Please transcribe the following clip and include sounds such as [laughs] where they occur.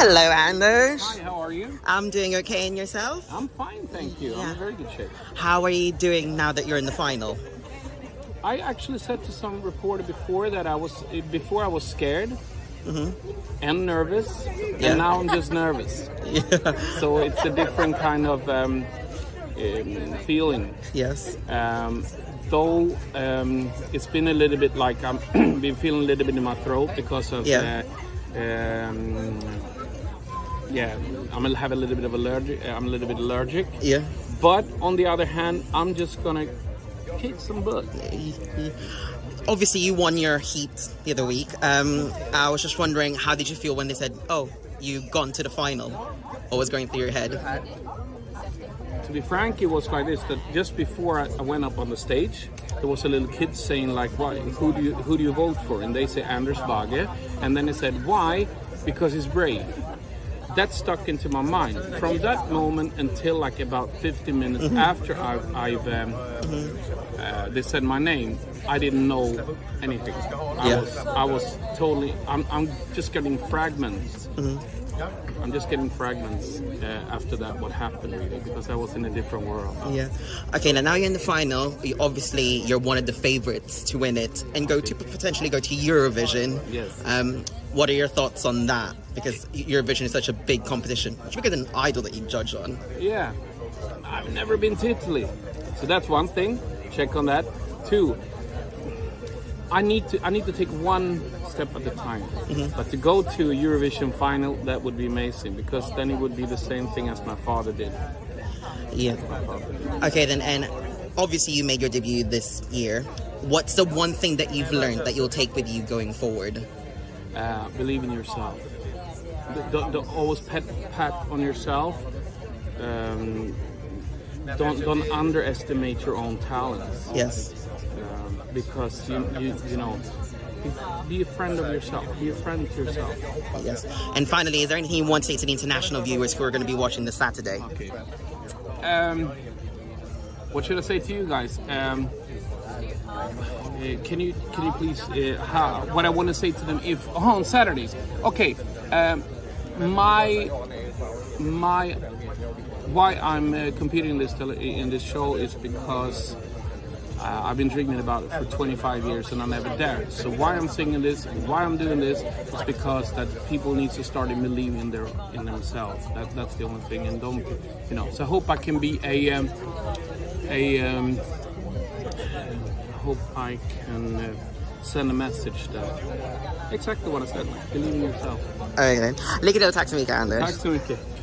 Hello, Anders. Hi, how are you? I'm doing okay, and yourself? I'm fine, thank you. I'm in very good shape. How are you doing now that you're in the final? I actually said to some reporter before that I was eh, before I was scared and nervous, Yeah. and now I'm just nervous. [laughs] Yeah. So it's a different kind of um, um, feeling. Yes. Um, though um, it's been a little bit like I'm [clears throat] been feeling a little bit in my throat because of Yeah. uh, um, yeah I'm gonna have a little bit of allergic. I'm a little bit allergic. Yeah. But on the other hand, I'm just gonna kick some butt. Obviously, you won your heat the other week. Um, I was just wondering, how did you feel when they said, "Oh, you've gone to the final"? What was going through your head? To be frank, it was like this: that just before I, went up on the stage, there was a little kid saying like, "Why? Who do you who do you vote for?" And they say Anders Bagge, and then they said, "Why? Because he's brave." That stuck into my mind from that moment until like about 50 minutes after I, I've um, uh, they said my name. I didn't know anything. I Yeah. was I was totally. I'm, I'm just getting fragments. I'm just getting fragments uh, after that. What happened really? Because I was in a different world. Yeah. Okay, now, now you're in the final. You, obviously, you're one of the favorites to win it and go to potentially go to Eurovision. Yes. Um, what are your thoughts on that? Because Eurovision is such a big competition, much bigger than Idol that you judge on. Yeah, I've never been to Italy, so that's one thing. Check on that. Two, I need to I need to take one step at a time. But to go to a Eurovision final, that would be amazing because then it would be the same thing as my father did. Yeah. Father. Okay, then, and obviously you made your debut this year. What's the one thing that you've learned that you'll take with you going forward? Uh, believe in yourself. Don't, don't, always pat pat on yourself. Um, don't don't underestimate your own talents. Yes. um, because you, you you know be a friend of yourself be a friend to yourself Yes. And finally, is there anything you want to say to the international viewers who are going to be watching this Saturday? okay um what should i say to you guys um uh, can you can you please uh, how, what i want to say to them if oh, [laughs] on saturdays okay um my my why i'm uh, competing in this tele- in this show is because Uh, I've been dreaming about it for 25 years and I never dared. So why I'm singing this, why I'm doing this, is because that people need to start believe in their in themselves. That, that's the only thing. And don't, you know. So I hope I can be a um, a. Um, hope I can uh, send a message that exactly what I said. Believe in yourself. Okej, lycka till och tack så mycket Anders. Tack så mycket.